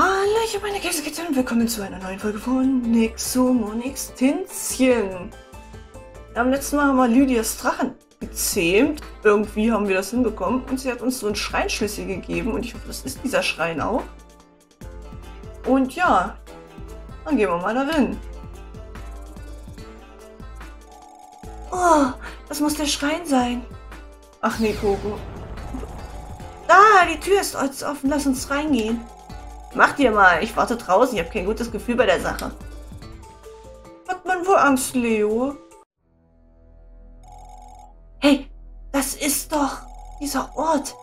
Hallo, meine Käsekette und willkommen zu einer neuen Folge von Nexomonix Tinzchen. Am letzten Mal haben wir Lydias Drachen gezähmt. Irgendwie haben wir das hinbekommen und sie hat uns so einen Schreinschlüssel gegeben und ich hoffe, das ist dieser Schrein auch. Und ja, dann gehen wir mal darin. Oh, das muss der Schrein sein. Ach nee, Coco. Da, die Tür ist offen. Lass uns reingehen. Mach dir mal. Ich warte draußen. Ich habe kein gutes Gefühl bei der Sache. Hat man wohl Angst, Leo? Hey, das ist doch... Dieser Ort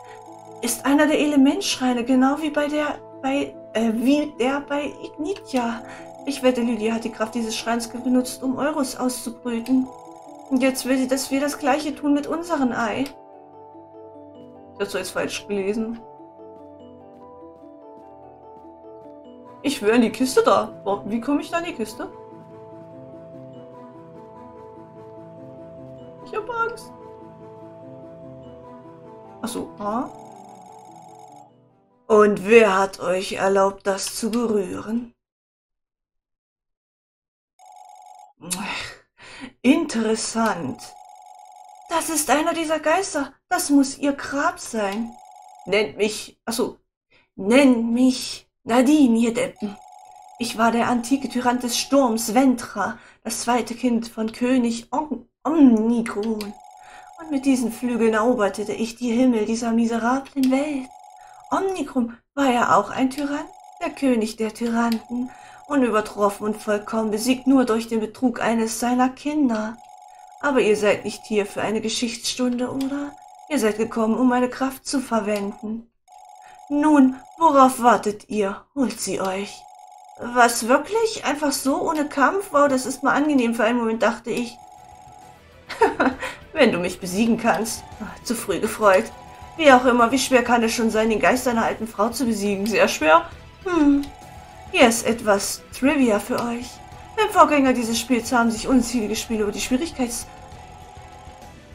ist einer der Elementschreine, genau wie bei der... bei... äh, wie der bei Ignitia. Ich wette, Lydia hat die Kraft dieses Schreins benutzt, um Euros auszubrüten. Und jetzt will sie, dass wir das gleiche tun mit unseren Ei. Das ist jetzt falsch gelesen. Ich will in die Kiste da. Wie komme ich da in die Kiste? Ich habe Angst. Achso, ah. Und wer hat euch erlaubt, das zu berühren? Interessant. Das ist einer dieser Geister. Das muss ihr Grab sein. Nennt mich, achso, nennt mich Nadine, ihr Deppen. Ich war der antike Tyrant des Sturms, Ventra, das zweite Kind von König Om. Und mit diesen Flügeln eroberte ich die Himmel dieser miserablen Welt. Omnikron war ja auch ein Tyrann, der König der Tyranten, unübertroffen und vollkommen besiegt nur durch den Betrug eines seiner Kinder. Aber ihr seid nicht hier für eine Geschichtsstunde, oder? Ihr seid gekommen, um meine Kraft zu verwenden. Nun, worauf wartet ihr? Holt sie euch. Was, wirklich? Einfach so, ohne Kampf? Wow, das ist mal angenehm. Für einen Moment dachte ich. Wenn du mich besiegen kannst. Zu früh gefreut. Wie auch immer, wie schwer kann es schon sein, den Geist einer alten Frau zu besiegen? Sehr schwer? Hm. Hier ist etwas Trivia für euch. Beim Vorgänger dieses Spiels haben sich unzählige Spiele über die Schwierigkeits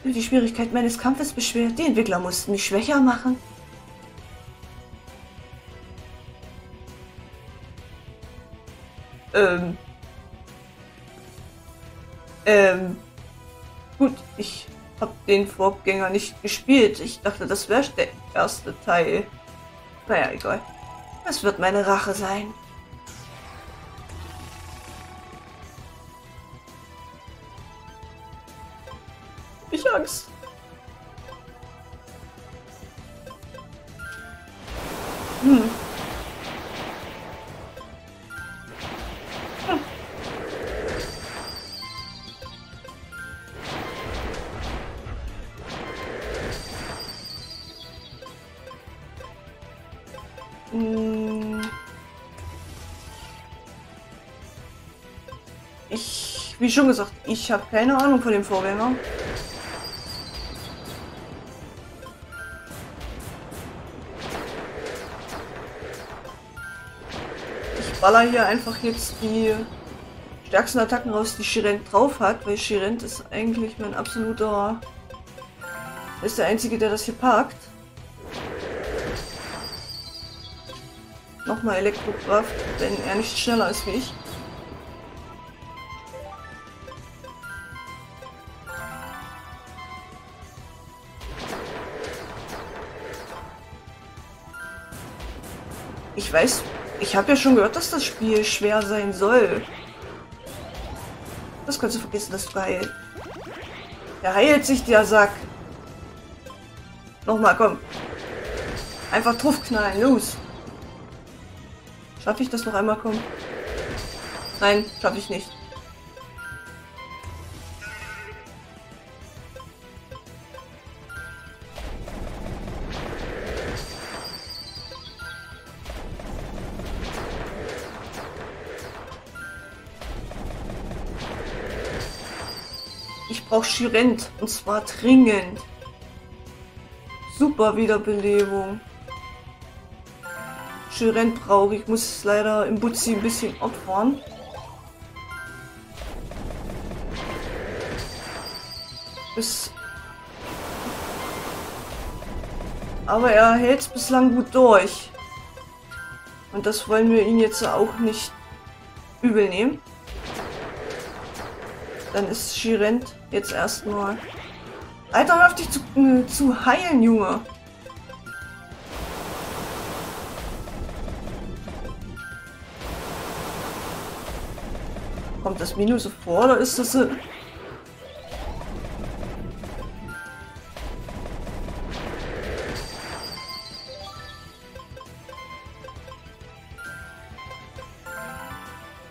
über die Schwierigkeit meines Kampfes beschwert. Die Entwickler mussten mich schwächer machen. Ähm. Ähm. Gut, ich habe den Vorgänger nicht gespielt. Ich dachte, das wäre der erste Teil. Naja, egal. Das wird meine Rache sein. Ich Angst. Hm. Wie schon gesagt, ich habe keine Ahnung von dem Vorgänger. baller hier einfach jetzt die stärksten Attacken raus, die Shirent drauf hat, weil Shirent ist eigentlich mein absoluter... ist der Einzige, der das hier packt. Nochmal Elektrokraft, wenn er nicht schneller ist wie ich. Ich weiß, ich habe ja schon gehört, dass das Spiel schwer sein soll. Das kannst du vergessen, dass du heilt. Der heilt sich, der Sack. Nochmal, komm. Einfach draufknallen, los. Schaffe ich das noch einmal, komm? Nein, schaffe ich nicht. Brauche Schirent. Und zwar dringend. Super Wiederbelebung. Schirent brauche ich. muss leider im Butzi ein bisschen opfern. Bis Aber er hält es bislang gut durch. Und das wollen wir ihn jetzt auch nicht übel nehmen. Dann ist Shirent jetzt erstmal. Alter, hör auf dich zu, äh, zu heilen, Junge. Kommt das Minus vor oder ist das. Ich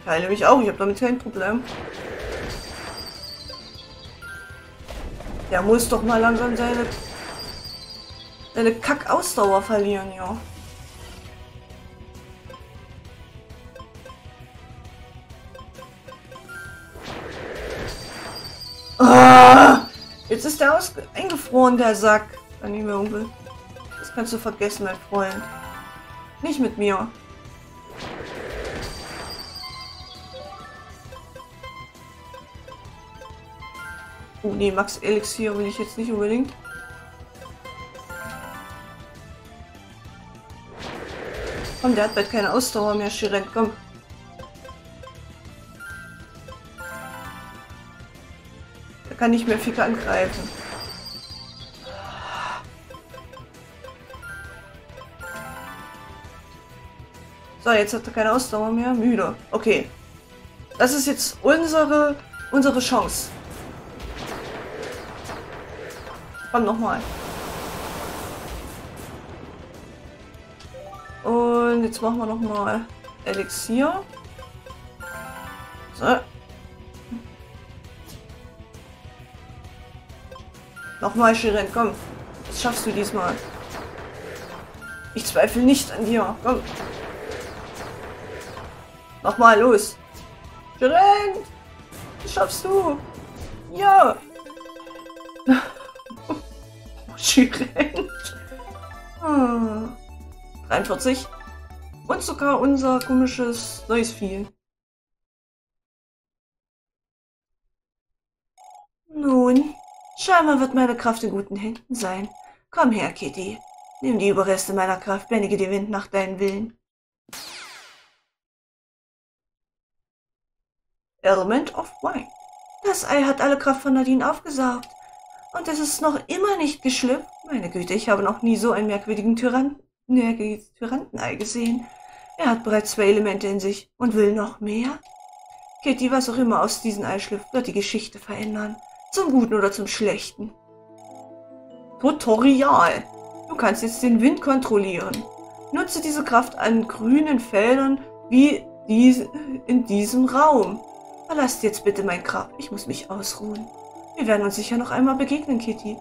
heile mich auch, ich habe damit kein Problem. Der muss doch mal langsam seine, seine Kack-Ausdauer verlieren, ja. Ah, jetzt ist der aus eingefroren, der Sack. Nehmen wir Onkel. Das kannst du vergessen, mein Freund. Nicht mit mir. Oh nee, Max Elixier will ich jetzt nicht unbedingt. Komm, der hat bald keine Ausdauer mehr, Shiren, komm. Er kann nicht mehr Ficker angreifen. So, jetzt hat er keine Ausdauer mehr. Müde. Okay. Das ist jetzt unsere, unsere Chance. Komm nochmal. Und jetzt machen wir nochmal Elixier. So. Nochmal, Shiren, komm. Das schaffst du diesmal. Ich zweifle nicht an dir. Komm. Nochmal, los. Shiren! Das schaffst du. Ja. Schirent. Hm. 43. Und sogar unser komisches neues Vieh. Nun, scheinbar wird meine Kraft in guten Händen sein. Komm her, Kitty. Nimm die Überreste meiner Kraft, bändige den Wind nach deinen Willen. Element of Wine. Das Ei hat alle Kraft von Nadine aufgesaugt. Und es ist noch immer nicht geschlüpft. Meine Güte, ich habe noch nie so einen merkwürdigen Tyrann Tyrantenei gesehen. Er hat bereits zwei Elemente in sich und will noch mehr. Kitty, was auch immer aus diesem Ei schlüpft, wird die Geschichte verändern. Zum Guten oder zum Schlechten. Tutorial. Du kannst jetzt den Wind kontrollieren. Nutze diese Kraft an grünen Feldern wie diese in diesem Raum. Verlasst jetzt bitte mein Grab. Ich muss mich ausruhen. Wir werden uns sicher noch einmal begegnen, Kitty.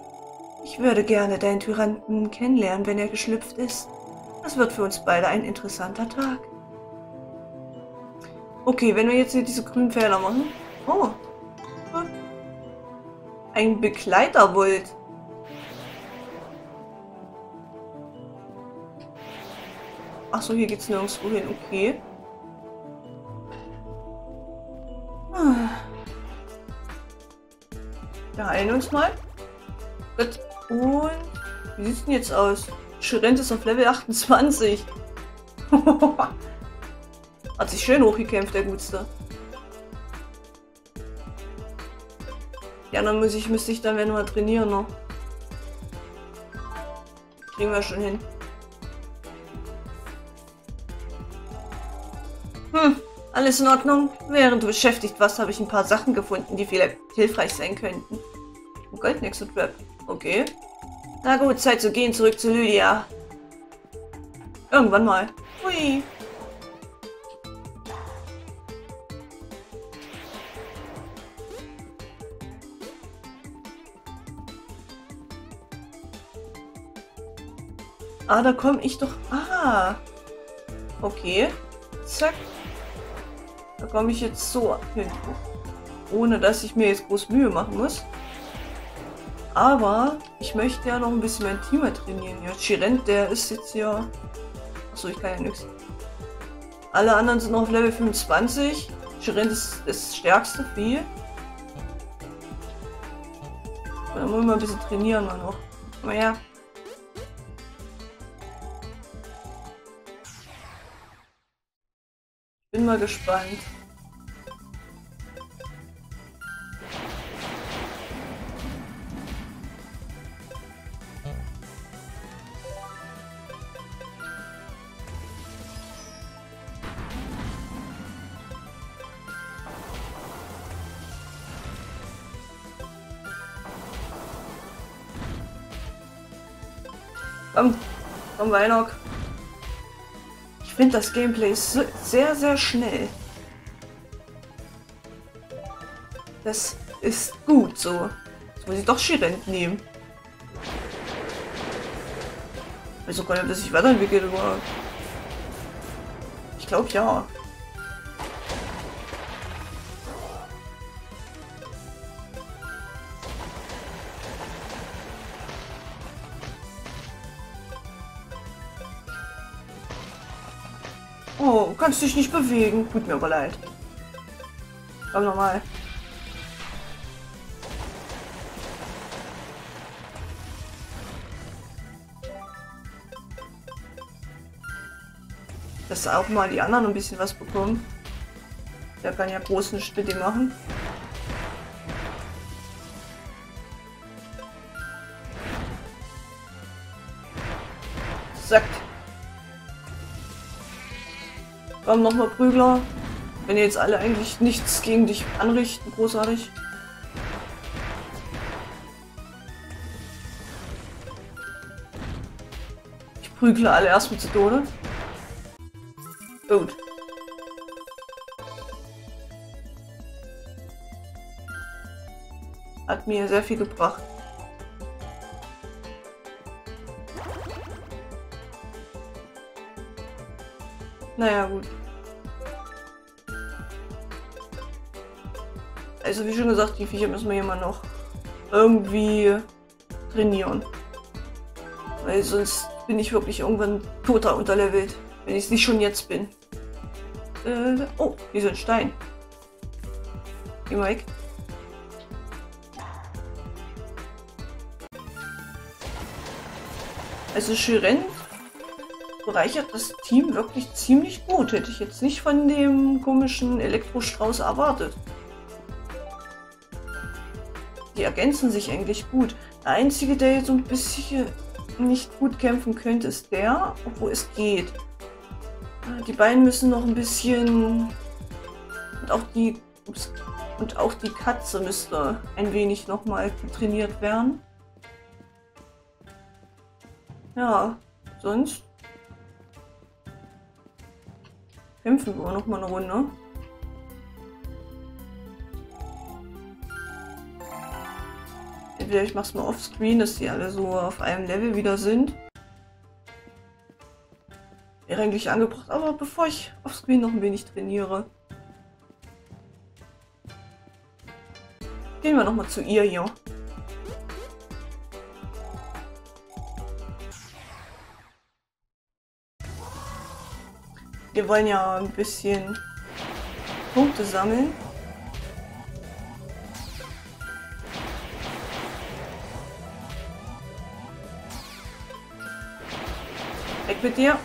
Ich würde gerne deinen Tyranten kennenlernen, wenn er geschlüpft ist. Das wird für uns beide ein interessanter Tag. Okay, wenn wir jetzt hier diese grünen Felder machen. Oh. Ein Begleiterwult. Achso, hier geht's nirgendwo hin. Okay. Wir heilen uns mal. Gut. Und wie sieht es denn jetzt aus? Schirent ist auf Level 28. Hat sich schön hochgekämpft, der Gutste. Ja, dann muss ich, müsste ich dann wenn mal trainieren noch. Kriegen wir schon hin. Hm, alles in Ordnung. Während du beschäftigt warst, habe ich ein paar Sachen gefunden, die vielleicht hilfreich sein könnten. Goldnexus Trap. Okay. Na gut, Zeit zu gehen, zurück zu Lydia. Irgendwann mal. Hui. Ah, da komme ich doch... Ah. Okay. Zack. Da komme ich jetzt so hin. Ohne, dass ich mir jetzt groß Mühe machen muss. Aber ich möchte ja noch ein bisschen mein Team trainieren. Ja, Chirent, der ist jetzt ja... Achso, ich kann ja nichts. Alle anderen sind noch auf Level 25. Chirent ist das stärkste Vieh. Dann wollen wir mal ein bisschen trainieren noch. Aber mal gespannt. Komm, komm, Weinhock. Finde das Gameplay ist sehr, sehr schnell. Das ist gut so. Jetzt muss ich doch Schirent nehmen. Gar nicht, ob das sich weiterentwickelt, aber... Ich glaube ja. Kannst dich nicht bewegen. Tut mir aber leid. Komm nochmal. Dass auch mal die anderen ein bisschen was bekommen. Der kann ja großen Schritte machen. Komm, nochmal Prügler. Wenn jetzt alle eigentlich nichts gegen dich anrichten, großartig. Ich prügle alle erstmal zu Tode. Gut. Hat mir sehr viel gebracht. Naja, gut. Also wie schon gesagt, die Viecher müssen wir immer noch irgendwie trainieren. Weil sonst bin ich wirklich irgendwann total unterlevelt, wenn ich es nicht schon jetzt bin. Äh, oh, hier ist ein Stein. Geh mal weg. Also Shiren bereichert das Team wirklich ziemlich gut. Hätte ich jetzt nicht von dem komischen Elektrostrauß erwartet. Die ergänzen sich eigentlich gut. Der einzige, der jetzt so ein bisschen nicht gut kämpfen könnte, ist der, obwohl es geht. Die beiden müssen noch ein bisschen... Und auch die... Ups, und auch die Katze müsste ein wenig nochmal trainiert werden. Ja, sonst kämpfen wir noch mal eine Runde. Entweder ich mach's mal offscreen, dass die alle so auf einem Level wieder sind. Wäre eigentlich angebracht, aber bevor ich offscreen noch ein wenig trainiere. Gehen wir noch mal zu ihr hier. Wir wollen ja ein bisschen Punkte sammeln. Weg mit dir.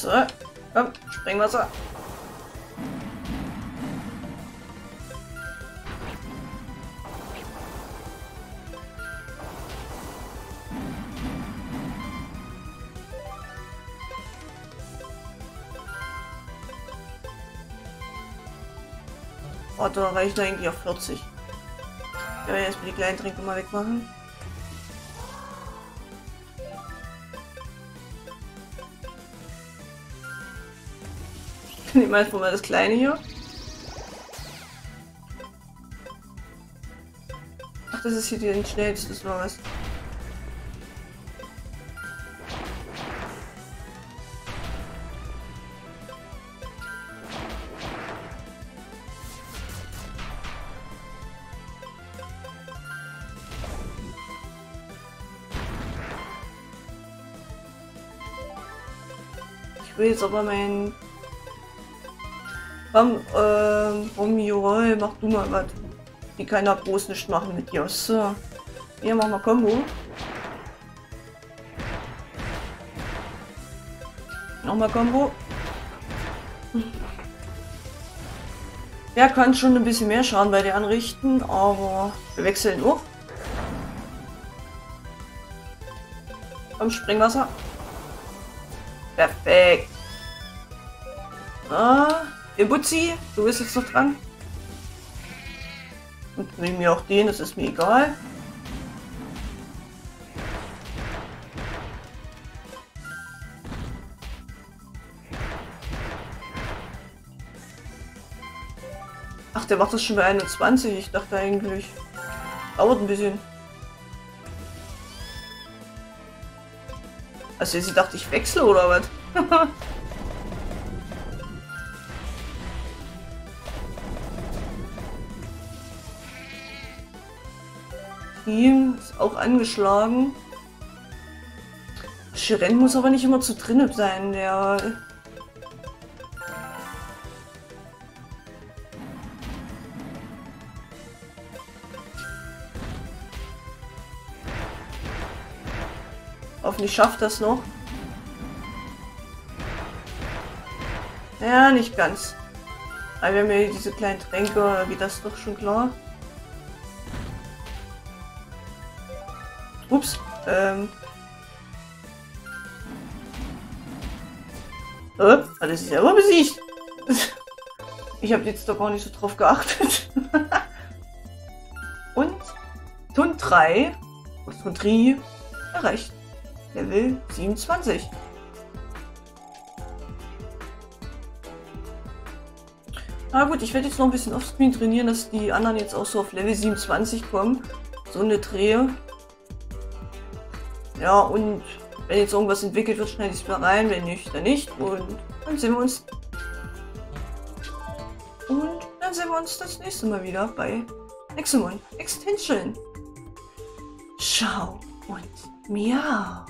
So, komm, Springwasser. Oh, da reicht eigentlich auf 40. Ich werde erstmal die kleinen Tränke mal wegmachen. Nehmen wir jetzt mal das kleine hier. Ach, das ist hier die schnellste, das war was. Ich will jetzt aber mein... Komm, ähm, Romeo, mach du mal was. Die kann da groß nicht machen mit dir. So. Hier, machen wir Combo. Nochmal Combo. Er kann schon ein bisschen mehr Schaden bei dir anrichten, aber wir wechseln auch. Komm, Springwasser. Perfekt. Ah, Butzi, du bist jetzt noch dran. Und nehmen mir auch den, das ist mir egal. Ach, der macht das schon bei 21. Ich dachte eigentlich. Dauert ein bisschen. Also sie dachte, ich wechsle oder was? Team ist auch angeschlagen. Shiren muss aber nicht immer zu drinnen sein. Der Hoffentlich schafft das noch. Ja, nicht ganz. Aber wir haben ja diese kleinen Tränke, wie das doch schon klar. Ähm. Äh, hat er sich selber besiegt? ich habe jetzt doch gar nicht so drauf geachtet. Und Tund 3, Tund 3 erreicht. Level 27. Na gut, ich werde jetzt noch ein bisschen offscreen trainieren, dass die anderen jetzt auch so auf Level 27 kommen. So eine Drehe. Ja, und wenn jetzt irgendwas entwickelt wird, schneide ich es wieder rein. Wenn nicht, dann nicht. Und dann sehen wir uns. Und dann sehen wir uns das nächste Mal wieder bei Nexomon Extension. Ciao und miau.